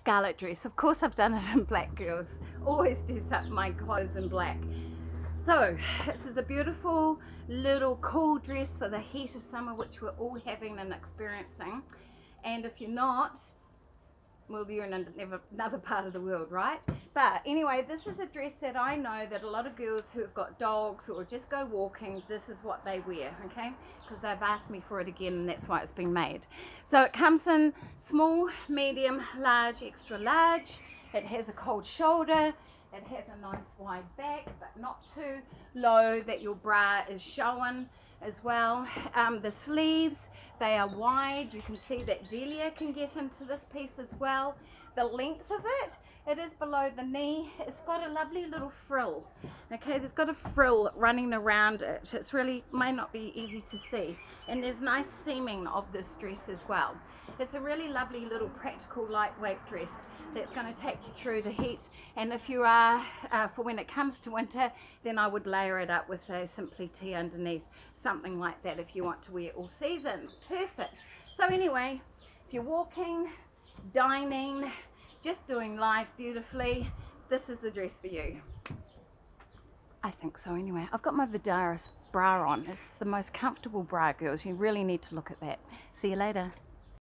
Scarlett dress. Of course I've done it in black, girls. Always do my clothes in black. So, this is a beautiful little cool dress for the heat of summer, which we're all having and experiencing. And if you're not, well, you're in another part of the world, right? But anyway, this is a dress that I know that a lot of girls who have got dogs or just go walking, this is what they wear, okay? Because they've asked me for it again and that's why it's been made. So it comes in small, medium, large, extra large. It has a cold shoulder. It has a nice wide back, but not too low that your bra is showing as well. Um, the sleeves, they are wide. You can see that Delia can get into this piece as well. The length of it, it is below the knee. It's got a lovely little frill. Okay, there's got a frill running around it. It's really, may not be easy to see. And there's nice seaming of this dress as well. It's a really lovely little practical lightweight dress that's going to take you through the heat. And if you are uh, for when it comes to winter then I would layer it up with a simply tee underneath something like that if you want to wear all seasons. Perfect. So anyway if you're walking dining just doing life beautifully this is the dress for you. I think so anyway. I've got my Vidaris bra on. It's the most comfortable bra girls. You really need to look at that. See you later